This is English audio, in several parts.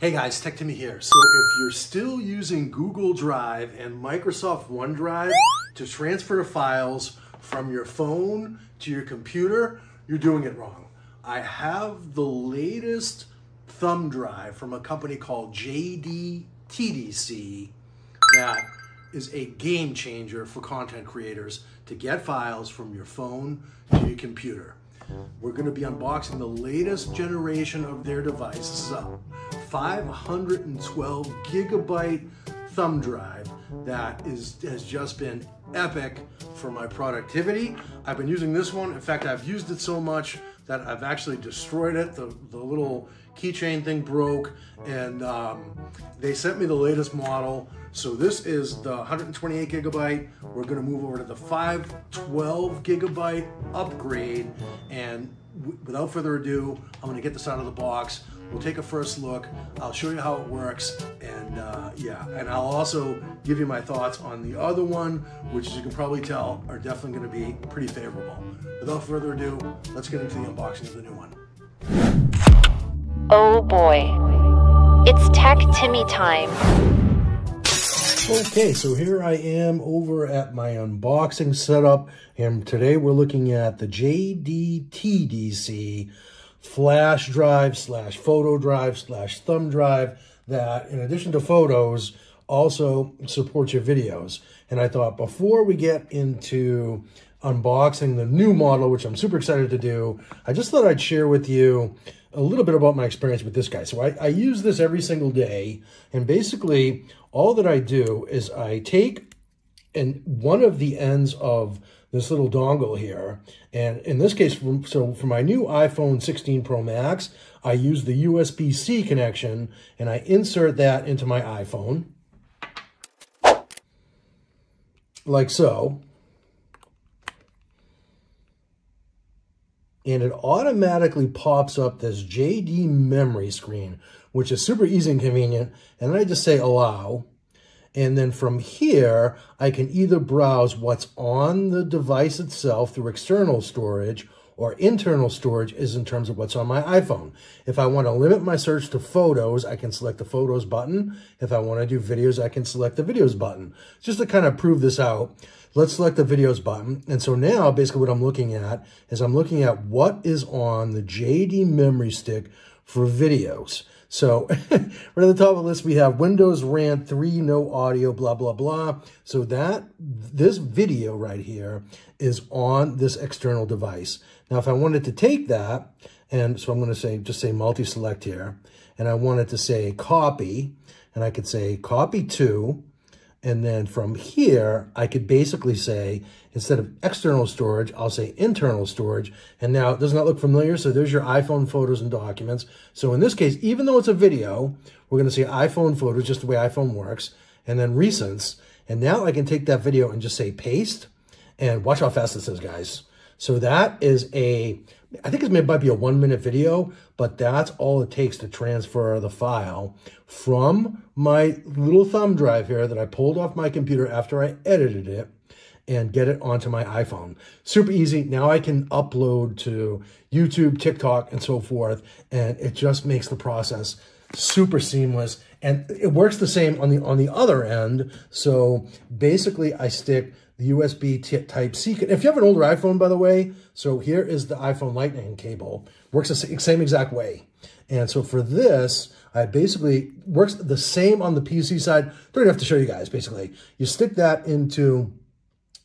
Hey guys, TecTimmy here. So if you're still using Google Drive and Microsoft OneDrive to transfer files from your phone to your computer, you're doing it wrong. I have the latest thumb drive from a company called JDTDC that is a game changer for content creators to get files from your phone to your computer. We're going to be unboxing the latest generation of their device. 512 gigabyte thumb drive that is has just been epic for my productivity. I've been using this one. In fact, I've used it so much that I've actually destroyed it. The, the little keychain thing broke and um, they sent me the latest model. So this is the 128 gigabyte. We're gonna move over to the 512 gigabyte upgrade. And without further ado, I'm gonna get this out of the box. We'll take a first look. I'll show you how it works, and uh, yeah, and I'll also give you my thoughts on the other one, which as you can probably tell, are definitely going to be pretty favorable. Without further ado, let's get into the unboxing of the new one. Oh boy, it's Tech Timmy time. Okay, so here I am over at my unboxing setup, and today we're looking at the JDTDC flash drive slash photo drive slash thumb drive that in addition to photos also supports your videos. And I thought before we get into unboxing the new model, which I'm super excited to do, I just thought I'd share with you a little bit about my experience with this guy. So I, I use this every single day. And basically all that I do is I take and one of the ends of this little dongle here. And in this case, so for my new iPhone 16 Pro Max, I use the USB-C connection and I insert that into my iPhone. Like so. And it automatically pops up this JD memory screen, which is super easy and convenient. And then I just say allow. And then from here, I can either browse what's on the device itself through external storage or internal storage is in terms of what's on my iPhone. If I want to limit my search to photos, I can select the photos button. If I want to do videos, I can select the videos button. Just to kind of prove this out, let's select the videos button. And so now basically what I'm looking at is I'm looking at what is on the JD memory stick for videos. So right at the top of the list, we have Windows RAN 3, no audio, blah, blah, blah. So that, this video right here is on this external device. Now, if I wanted to take that, and so I'm going to say, just say multi-select here, and I wanted to say copy, and I could say copy to, and then from here, I could basically say, instead of external storage, I'll say internal storage. And now, it does not look familiar? So there's your iPhone photos and documents. So in this case, even though it's a video, we're going to say iPhone photos, just the way iPhone works, and then recents. And now I can take that video and just say paste. And watch how fast this is, guys. So that is a, I think it might be a one minute video, but that's all it takes to transfer the file from my little thumb drive here that I pulled off my computer after I edited it and get it onto my iPhone. Super easy. Now I can upload to YouTube, TikTok, and so forth. And it just makes the process super seamless. And it works the same on the on the other end. So basically I stick the USB type C. If you have an older iPhone, by the way, so here is the iPhone lightning cable. Works the same exact way. And so for this, I basically works the same on the PC side. Don't have to show you guys, basically. You stick that into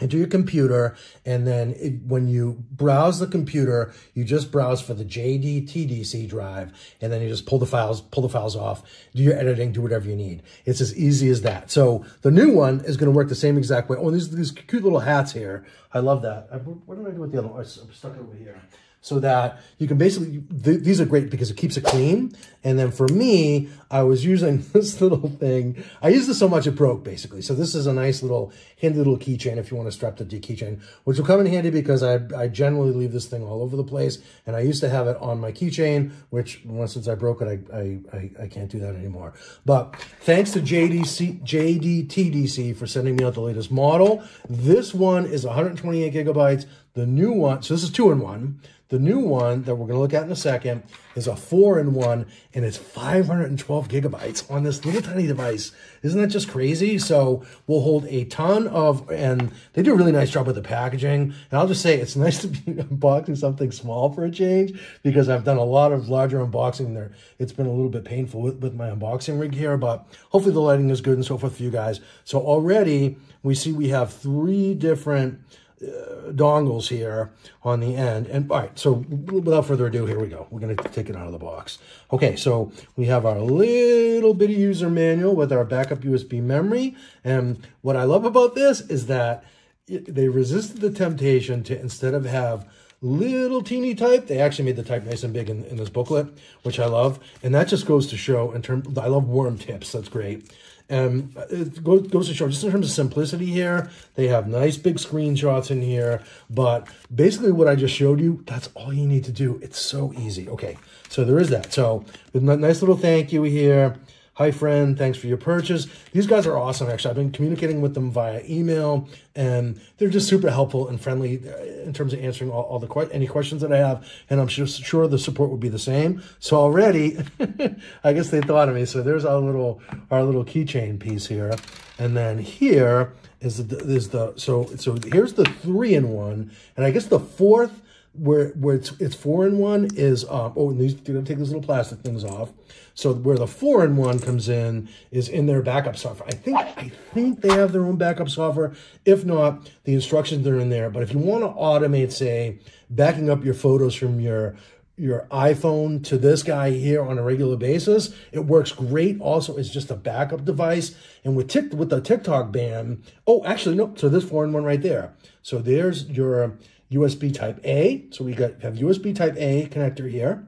into your computer, and then it, when you browse the computer, you just browse for the JDTDC drive, and then you just pull the files, pull the files off, do your editing, do whatever you need. It's as easy as that. So the new one is going to work the same exact way. Oh, these these cute little hats here. I love that. I, what did I do with the other one? I'm stuck over here so that you can basically, th these are great because it keeps it clean. And then for me, I was using this little thing. I used this so much it broke basically. So this is a nice little handy little keychain if you want to strap the keychain, which will come in handy because I, I generally leave this thing all over the place. And I used to have it on my keychain, which once since I broke it, I, I, I, I can't do that anymore. But thanks to JDC, JDTDC for sending me out the latest model. This one is 128 gigabytes. The new one, so this is two in one. The new one that we're going to look at in a second is a four in one and it's 512 gigabytes on this little tiny device. Isn't that just crazy? So we'll hold a ton of, and they do a really nice job with the packaging. And I'll just say it's nice to be unboxing something small for a change because I've done a lot of larger unboxing there. It's been a little bit painful with, with my unboxing rig here, but hopefully the lighting is good and so forth for you guys. So already we see we have three different uh, dongles here on the end. And all right, so without further ado, here we go. We're going to take it out of the box. Okay, so we have our little bitty user manual with our backup USB memory. And what I love about this is that it, they resisted the temptation to, instead of have little teeny type. They actually made the type nice and big in, in this booklet, which I love. And that just goes to show in terms, I love worm tips. That's great. Um, uh, and it goes, goes to show, just in terms of simplicity here, they have nice big screenshots in here. But basically what I just showed you, that's all you need to do. It's so easy. Okay, so there is that. So nice little thank you here. Hi, friend. Thanks for your purchase. These guys are awesome, actually. I've been communicating with them via email, and they're just super helpful and friendly uh, in terms of answering all, all the any questions that I have. And I'm just sure the support would be the same. So already, I guess they thought of me. So there's our little our little keychain piece here, and then here is the is the so so here's the three in one, and I guess the fourth where where it's it's four in one is um oh and these they're gonna take these little plastic things off. So where the four in one comes in is in their backup software. I think I think they have their own backup software. If not, the instructions are in there. But if you want to automate, say, backing up your photos from your your iPhone to this guy here on a regular basis, it works great. Also, it's just a backup device. And with Tik with the TikTok ban, oh, actually no. So this four in one right there. So there's your USB Type A. So we got have USB Type A connector here,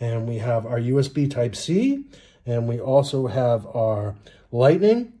and we have our USB Type C, and we also have our Lightning,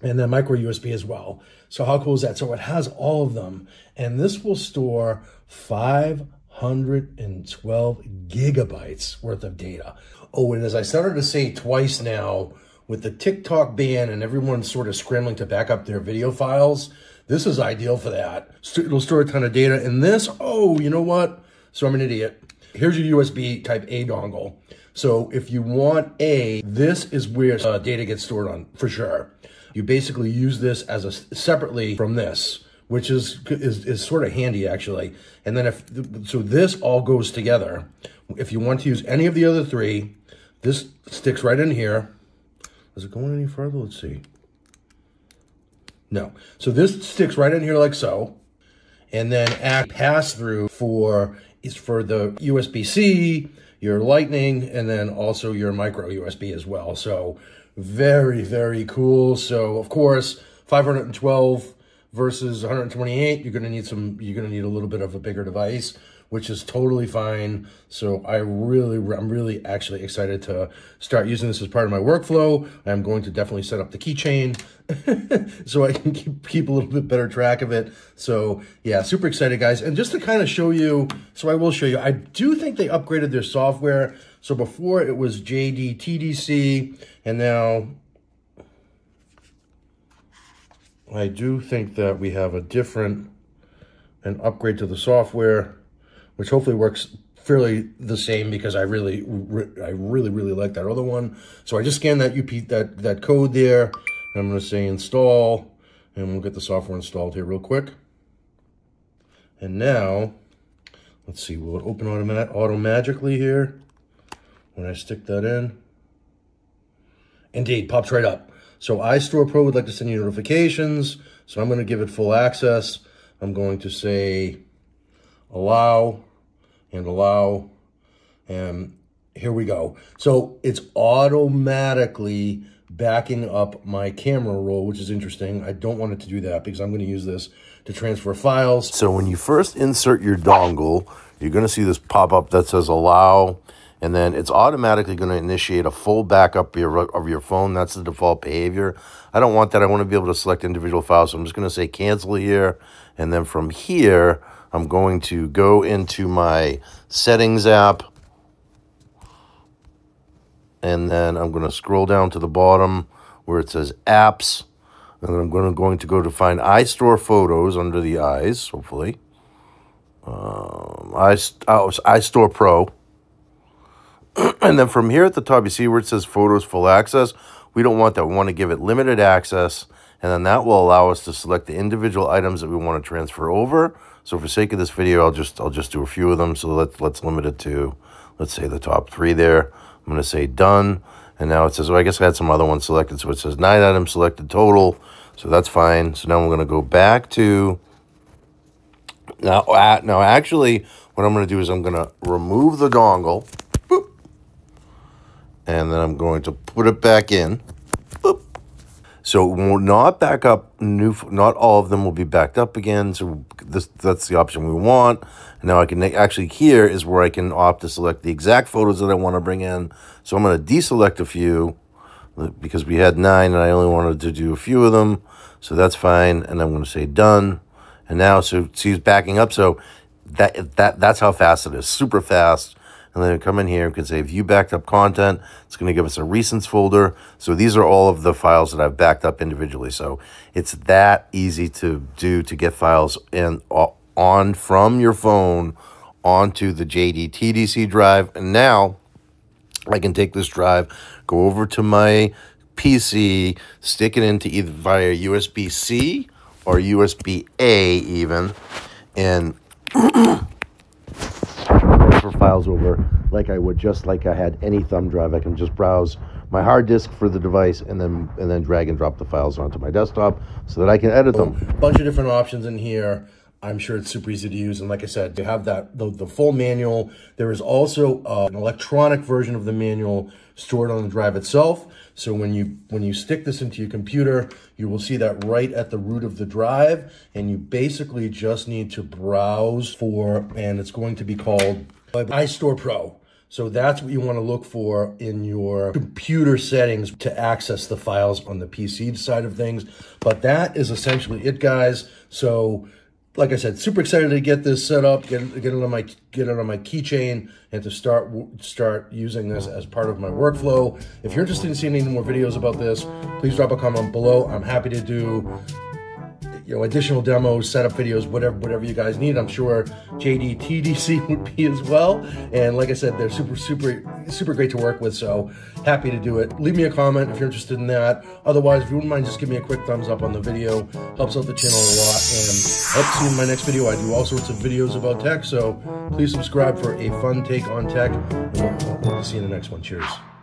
and then micro USB as well. So how cool is that? So it has all of them, and this will store 512 gigabytes worth of data. Oh, and as I started to say twice now, with the TikTok ban and everyone sort of scrambling to back up their video files, this is ideal for that. It'll store a ton of data. And this, oh, you know what? So I'm an idiot. Here's your USB type A dongle. So if you want A, this is where uh, data gets stored on for sure. You basically use this as a separately from this, which is, is, is sort of handy actually. And then if, so this all goes together. If you want to use any of the other three, this sticks right in here. Is it going any further? Let's see. No. So this sticks right in here like so. And then act pass through for is for the USB-C, your lightning, and then also your micro USB as well. So very, very cool. So of course, 512 versus 128, you're gonna need some, you're gonna need a little bit of a bigger device which is totally fine. So I really, I'm really actually excited to start using this as part of my workflow. I'm going to definitely set up the keychain so I can keep, keep a little bit better track of it. So yeah, super excited guys. And just to kind of show you, so I will show you, I do think they upgraded their software. So before it was JDTDC and now I do think that we have a different an upgrade to the software which hopefully works fairly the same because I really, I really, really like that other one. So I just scanned that UP, that, that code there. I'm going to say install, and we'll get the software installed here real quick. And now, let's see, will it open automatic, auto magically here when I stick that in? Indeed, pops right up. So iStore Pro would like to send you notifications. So I'm going to give it full access. I'm going to say allow and allow, and here we go. So it's automatically backing up my camera roll, which is interesting. I don't want it to do that because I'm going to use this to transfer files. So when you first insert your dongle, you're going to see this pop up that says allow, and then it's automatically going to initiate a full backup of your, of your phone. That's the default behavior. I don't want that. I want to be able to select individual files. So I'm just going to say cancel here. And then from here, I'm going to go into my settings app and then I'm going to scroll down to the bottom where it says apps and then I'm going to, going to go to find iStore photos under the eyes, hopefully. um, I, oh, iStore Pro. And then from here at the top, you see where it says Photos Full Access. We don't want that. We want to give it limited access. And then that will allow us to select the individual items that we want to transfer over. So for sake of this video, I'll just I'll just do a few of them. So let's let's limit it to, let's say the top three there. I'm going to say done. And now it says, well, I guess I had some other ones selected. So it says nine items selected total. So that's fine. So now we're going to go back to, now, uh, now actually, what I'm going to do is I'm going to remove the dongle. And then I'm going to put it back in. Boop. So we'll not back up new, not all of them will be backed up again. So this that's the option we want. Now I can actually here is where I can opt to select the exact photos that I want to bring in. So I'm going to deselect a few uh, because we had nine and I only wanted to do a few of them. So that's fine. And I'm going to say done. And now, so she's backing up. So that, that that's how fast it is. Super fast and then come in here, we can say view backed up content. It's going to give us a recents folder. So these are all of the files that I've backed up individually. So it's that easy to do to get files in uh, on from your phone onto the JDTDC drive. And now I can take this drive, go over to my PC, stick it into either via USB-C or USB-A even, and transfer files over like I would just like I had any thumb drive. I can just browse my hard disk for the device and then and then drag and drop the files onto my desktop so that I can edit them. A Bunch of different options in here. I'm sure it's super easy to use. And like I said, you have that the, the full manual. There is also uh, an electronic version of the manual stored on the drive itself. So when you when you stick this into your computer, you will see that right at the root of the drive. And you basically just need to browse for, and it's going to be called iStore Pro. So that's what you want to look for in your computer settings to access the files on the PC side of things. But that is essentially it, guys. So like I said, super excited to get this set up, get, get it on my get it on my keychain, and to start start using this as part of my workflow. If you're interested in seeing any more videos about this, please drop a comment below. I'm happy to do you know, additional demos, setup videos, whatever, whatever you guys need. I'm sure JDTDC would be as well. And like I said, they're super, super, super great to work with. So happy to do it. Leave me a comment if you're interested in that. Otherwise, if you wouldn't mind, just give me a quick thumbs up on the video. Helps out the channel a lot and helps see in my next video. I do all sorts of videos about tech. So please subscribe for a fun take on tech. And we'll, we'll see you in the next one. Cheers.